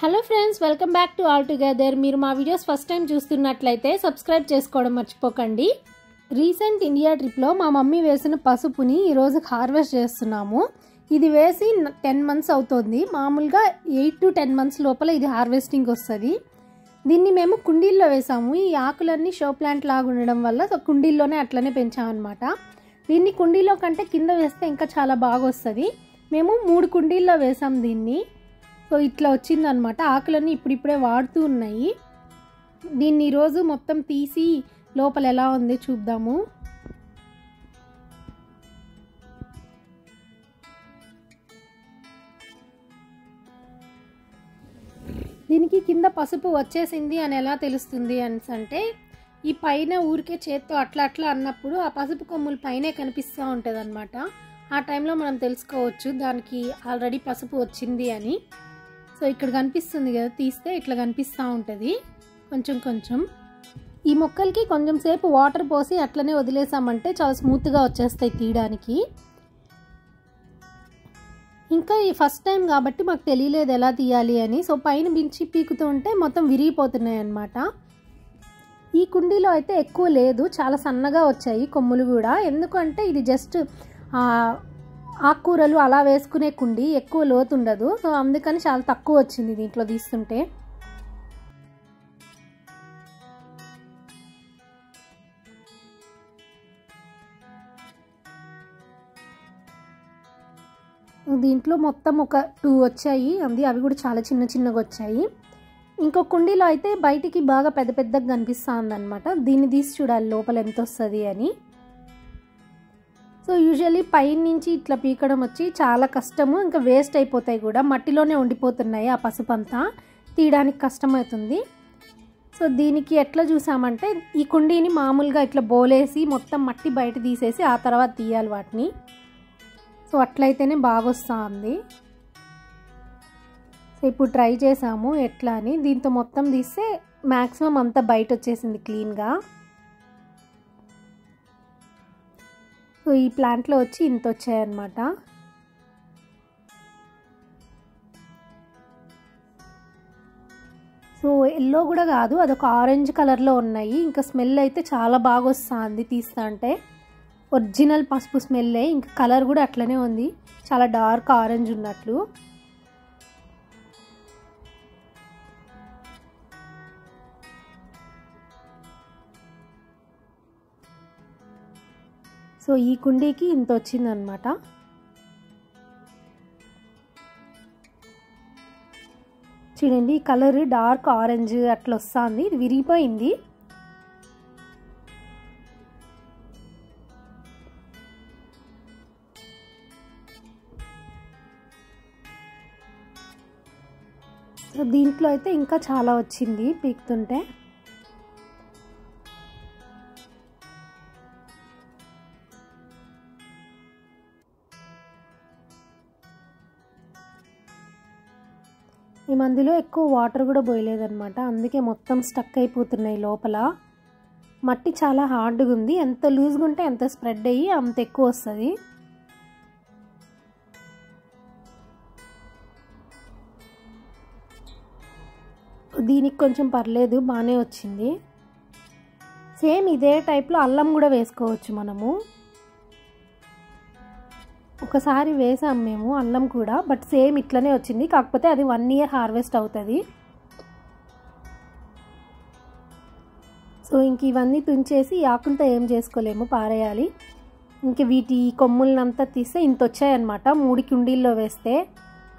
Hello friends welcome back to all together. మీరు మా videos first time చూస్తున్నట్లయితే subscribe చేసుకోవడం మర్చిపోకండి. రీసెంట్ ఇండియా ట్రిప్లో మా మమ్మీ వేసిన పసుపుని ఈరోజు హార్వెస్ట్ చేస్తున్నాము. ఇది వేసి టెన్ మంత్స్ అవుతుంది. మామూలుగా ఎయిట్ టు టెన్ మంత్స్ లోపల ఇది హార్వెస్టింగ్ వస్తుంది. దీన్ని మేము కుండీల్లో వేసాము. ఈ ఆకులన్నీ షో ప్లాంట్ లాగా ఉండడం వల్ల కుండీల్లోనే అట్లనే పెంచామన్నమాట దీన్ని కుండీలో కంటే కింద వేస్తే ఇంకా చాలా బాగా వస్తుంది. మేము మూడు కుండీల్లో వేసాం దీన్ని. సో ఇట్లా వచ్చిందనమాట ఆకులన్నీ ఇప్పుడిప్పుడే వాడుతూ ఉన్నాయి. దీన్ని ఈరోజు మొత్తం తీసి లోపల ఎలా ఉంది చూద్దాము. దీనికి కింద పసుపు వచ్చేసింది అని ఎలా తెలుస్తుంది అని అంటే ఈ పైన ఊరికే చేత్తో అట్లా అట్లా అన్నప్పుడు ఆ పసుపు కొమ్ములు పైనే కనిపిస్తూ ఉంటుంది అనమాట ఆ టైంలో మనం తెలుసుకోవచ్చు దానికి ఆల్రెడీ పసుపు వచ్చింది అని. సో ఇక్కడ కనిపిస్తుంది కదా తీస్తే ఇట్లా కనిపిస్తూ ఉంటుంది. కొంచెం కొంచెం. ఈ మొక్కలకి కొంచెం సేపు వాటర్ పోసి అట్లనే వదిలేసామంటే చాలా స్మూత్గా వచ్చేస్తాయి తీయడానికి. ఇంకా ఈ ఫస్ట్ టైం కాబట్టి మాకు తెలియలేదు ఎలా తీయాలి అని. సో పైన బించి పీకుతూ ఉంటే మొత్తం విరిగిపోతున్నాయి అన్నమాట. ఈ కుండీలో అయితే ఎక్కువ లేదు చాలా సన్నగా వచ్చాయి కొమ్ములు కూడా. ఎందుకంటే ఇది జస్ట్ ఆకుకూరలు అలా వేసుకునే కుండి ఎక్కువ లోతు ఉండదు సో అందుకని చాలా తక్కువ వచ్చింది దీంట్లో తీస్తుంటే. దీంట్లో మొత్తం ఒక టూ వచ్చాయి. అంది అవి కూడా చాలా చిన్న చిన్నగా వచ్చాయి. ఇంకో కుండీలో అయితే బయటికి బాగా పెద్ద పెద్దగా కనిపిస్తూ ఉందన్నమాట. దీన్ని తీసి చూడాలి లోపల ఎంత వస్తుంది అని. సో యూజువల్లీ పైన నుంచి ఇట్లా పీకడం వచ్చి చాలా కష్టము ఇంకా వేస్ట్ అయిపోతాయి కూడా. మట్టిలోనే ఉండిపోతున్నాయి ఆ పసుపు అంతా తీయడానికి కష్టమవుతుంది. సో దీనికి ఎట్లా చూసామంటే ఈ కుండీని మామూలుగా ఇట్లా బోలేసి మొత్తం మట్టి బయట తీసేసి ఆ తర్వాత తీయాలి వాటిని. సో అట్లయితేనే బాగొస్తుంది. సో ఇప్పుడు ట్రై చేసాము ఎట్లా అని. దీంతో మొత్తం తీస్తే మ్యాక్సిమం అంతా బయట వచ్చేసింది క్లీన్గా. ఈ ప్లాంట్లో వచ్చి ఇంత వచ్చాయన్నమాట సో ఎల్లో కూడా కాదు అదొక ఆరెంజ్ కలర్లో ఉన్నాయి. ఇంకా స్మెల్ అయితే చాలా బాగా వస్తుంది తీస్తా అంటే. ఒరిజినల్ పసుపు స్మెల్లే ఇంకా కలర్ కూడా అట్లనే ఉంది. చాలా డార్క్ ఆరెంజ్ ఉన్నట్లు. సో ఈ కుండీకి ఇంత వచ్చిందనమాట. చూడండి కలర్ డార్క్ ఆరెంజ్ అట్లా వస్తుంది. ఇది విరిగిపోయింది. దీంట్లో అయితే ఇంకా చాలా వచ్చింది పీకుతుంటే. ఈ మందులో ఎక్కువ వాటర్ కూడా పోయలేదన్నమాట. అందుకే మొత్తం స్టక్ అయిపోతున్నాయి లోపల. మట్టి చాలా హార్డ్గా ఉంది. ఎంత లూజ్గా ఉంటే ఎంత స్ప్రెడ్ అయ్యి అంత ఎక్కువ వస్తుంది. దీనికి కొంచెం పర్లేదు బాగానే వచ్చింది. సేమ్ ఇదే టైప్లో అల్లం కూడా వేసుకోవచ్చు మనము. ఒకసారి వేసాం మేము అల్లం కూడా బట్ సేమ్ ఇట్లనే వచ్చింది. కాకపోతే అది వన్ ఇయర్ హార్వెస్ట్ అవుతుంది. సో ఇంక ఇవన్నీ తుంచేసి ఆకులతో ఏం చేసుకోలేము పారేయాలి. ఇంక వీటి కొమ్ములనంతా తీస్తే ఇంత వచ్చాయన్నమాట. మూడు కుండీల్లో వేస్తే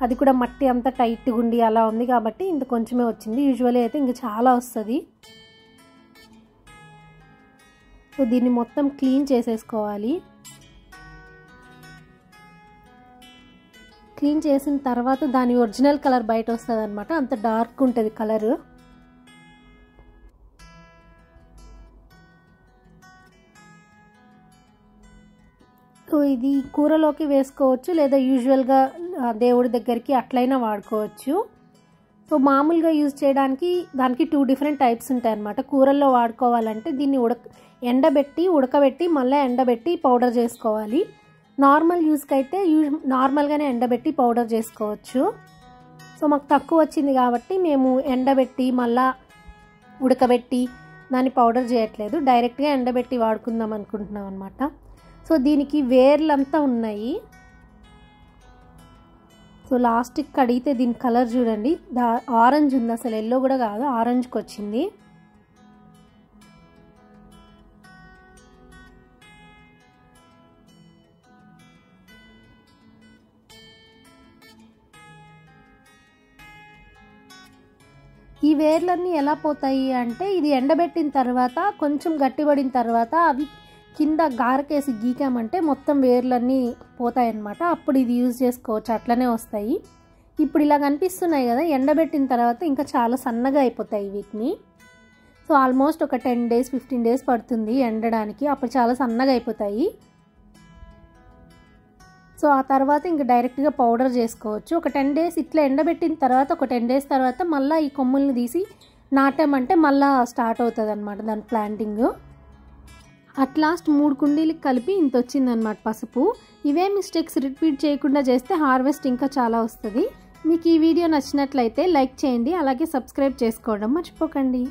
అది కూడా మట్టి అంతా టైట్ గుండి అలా ఉంది కాబట్టి ఇంత కొంచెమే వచ్చింది. యూజువల్లీ అయితే ఇంక చాలా వస్తుంది. సో దీన్ని మొత్తం క్లీన్ చేసేసుకోవాలి. క్లీన్ చేసిన తర్వాత దాని ఒరిజినల్ కలర్ బయట వస్తుంది అనమాట అంత డార్క్ ఉంటుంది కలర్. సో ఇది కూరలోకి వేసుకోవచ్చు లేదా యూజువల్గా దేవుడి దగ్గరికి అట్లయినా వాడుకోవచ్చు. సో మామూలుగా యూజ్ చేయడానికి దానికి టూ డిఫరెంట్ టైప్స్ ఉంటాయి అన్నమాట కూరల్లో వాడుకోవాలంటే దీన్ని ఉడక ఎండబెట్టి ఉడకబెట్టి మళ్ళీ ఎండబెట్టి పౌడర్ చేసుకోవాలి. నార్మల్ యూస్కి అయితే యూజ్ నార్మల్గానే ఎండబెట్టి పౌడర్ చేసుకోవచ్చు. సో మాకు తక్కువ వచ్చింది కాబట్టి మేము ఎండబెట్టి మళ్ళా ఉడకబెట్టి దాన్ని పౌడర్ చేయట్లేదు. డైరెక్ట్గా ఎండబెట్టి వాడుకుందాం అనుకుంటున్నాం అనమాట సో దీనికి వేర్లంతా ఉన్నాయి. సో లాస్ట్కి కడిగితే దీని కలర్ చూడండి. దా ఆరెంజ్ ఉంది అసలు ఎల్లో కూడా కాదు ఆరెంజ్కి వచ్చింది ఈ వేర్లన్నీ ఎలా పోతాయి అంటే ఇది ఎండబెట్టిన తర్వాత కొంచెం గట్టిపడిన తర్వాత అవి కింద గారకేసి గీకామంటే మొత్తం వేర్లన్నీ పోతాయి అన్నమాట అప్పుడు ఇది యూజ్ చేసుకోవచ్చు అట్లనే వస్తాయి. ఇప్పుడు ఇలా కనిపిస్తున్నాయి కదా ఎండబెట్టిన తర్వాత ఇంకా చాలా సన్నగా అయిపోతాయి వీటిని. సో ఆల్మోస్ట్ ఒక టెన్ డేస్ ఫిఫ్టీన్ డేస్ పడుతుంది ఎండడానికి అప్పుడు చాలా సన్నగా అయిపోతాయి. సో ఆ తర్వాత ఇంక డైరెక్ట్గా పౌడర్ చేసుకోవచ్చు. ఒక టెన్ డేస్ ఇట్లా ఎండబెట్టిన తర్వాత ఒక టెన్ డేస్ తర్వాత మళ్ళీ ఈ కొమ్ముల్ని తీసి నాటామంటే మళ్ళీ స్టార్ట్ అవుతుంది అనమాట దాని ప్లాంటింగ్. అట్ లాస్ట్ మూడు కుండీలకి కలిపి ఇంత వచ్చిందనమాట పసుపు. ఇవే మిస్టేక్స్ రిపీట్ చేయకుండా చేస్తే హార్వెస్ట్ ఇంకా చాలా వస్తుంది. మీకు ఈ వీడియో నచ్చినట్లయితే లైక్ చేయండి అలాగే సబ్స్క్రైబ్ చేసుకోవడం మర్చిపోకండి.